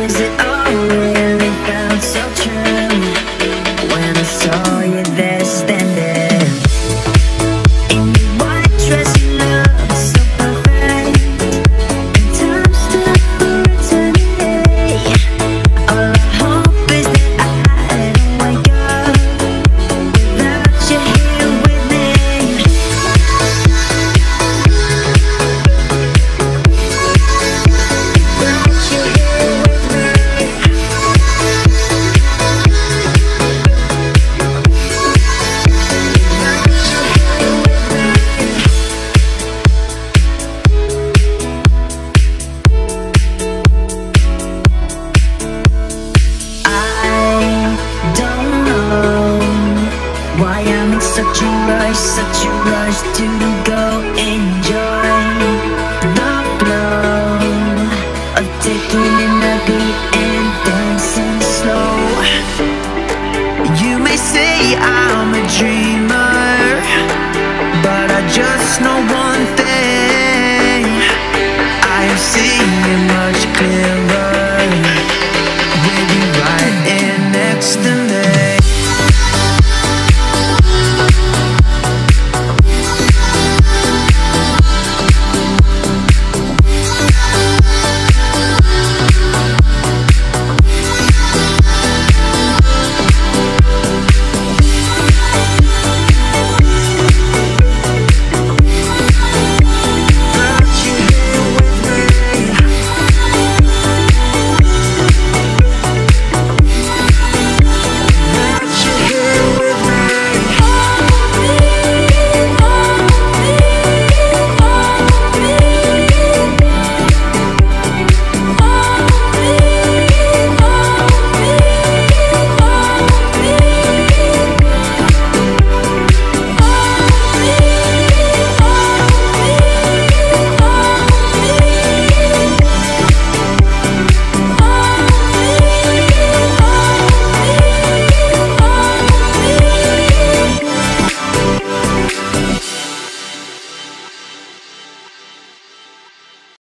things that the beat and dancing slow. You may say I'm a dreamer, but I just know one thing.